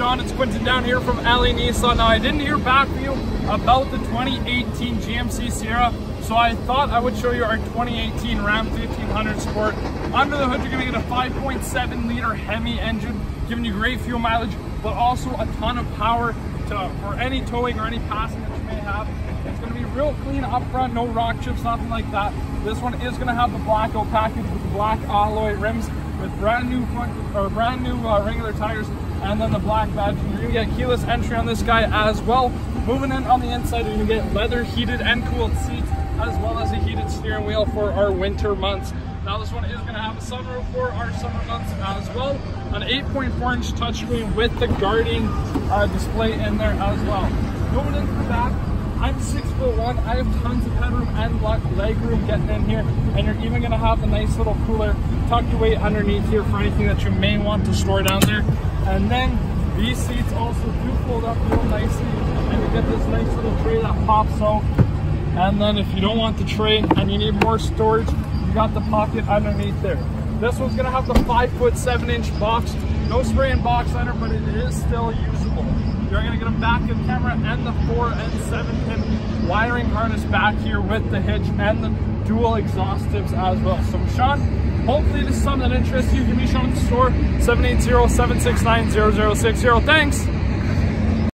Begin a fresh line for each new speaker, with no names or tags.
Sean? It's Quinton down here from LA Nissan. Now, I didn't hear back from you about the 2018 GMC Sierra, so I thought I would show you our 2018 Ram 1500 Sport. Under the hood, you're gonna get a 5.7 liter Hemi engine, giving you great fuel mileage, but also a ton of power to, for any towing or any passing that you may have. It's gonna be real clean up front, no rock chips, nothing like that. This one is gonna have the blackout package with the black alloy rims with brand new front or brand new uh, regular tires and then the black badge. You're gonna get keyless entry on this guy as well. Moving in on the inside, you're gonna get leather heated and cooled seats as well as a heated steering wheel for our winter months. Now this one is gonna have a sunroof for our summer months as well. An 8.4 inch touchscreen with the guardian uh, display in there as well. Moving into the back, One. I have tons of headroom and leg room getting in here. And you're even gonna have a nice little cooler tucked away underneath here for anything that you may want to store down there. And then these seats also do fold up real nicely. And you get this nice little tray that pops out. And then if you don't want the tray and you need more storage, you got the pocket underneath there. This one's gonna have the five foot seven inch box. No spray and box under, but it is still usable. You're gonna get a backup camera and the four and seven pin wiring harness back here with the hitch and the dual exhaust tips as well. So Sean, hopefully this is something that interests you. Give me a shout at the store, 780-769-0060. Thanks.